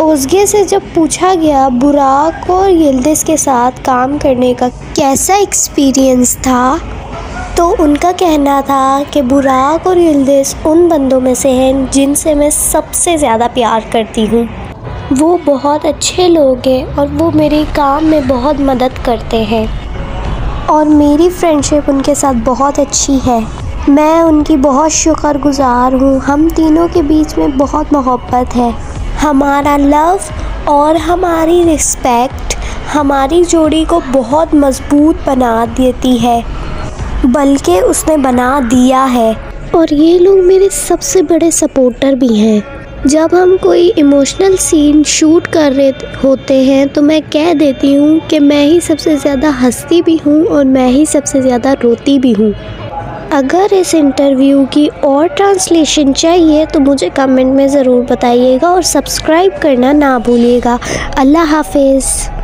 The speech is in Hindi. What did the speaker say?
ओजगे से जब पूछा गया, बुराक और यिल्दिज के साथ काम करने का कैसा एक्सपीरियंस था? तो उनका कहना था कि बुराक और यिल्दिज उन बंदों में से हैं जिनसे मैं सबसे ज़्यादा प्यार करती हूँ। वो बहुत अच्छे लोग हैं और वो मेरे काम में बहुत मदद करते हैं। और मेरी फ्रेंडशिप उनके साथ बहुत अच्छी है। मैं उनकी बहुत शुक्रगुज़ार हूँ। हम तीनों के बीच में बहुत मोहब्बत है। हमारा लव और हमारी रिस्पेक्ट हमारी जोड़ी को बहुत मज़बूत बना देती है, बल्कि उसने बना दिया है। और ये लोग मेरे सबसे बड़े सपोर्टर भी हैं। जब हम कोई इमोशनल सीन शूट कर रहे होते हैं तो मैं कह देती हूँ कि मैं ही सबसे ज़्यादा हंसती भी हूँ और मैं ही सबसे ज़्यादा रोती भी हूँ। अगर इस इंटरव्यू की और ट्रांसलेशन चाहिए तो मुझे कमेंट में ज़रूर बताइएगा और सब्सक्राइब करना ना भूलिएगा। अल्लाह हाफिज़।